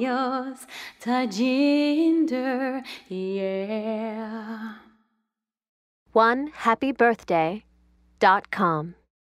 yours, Tajinder, yeah. One happy birthday dot com.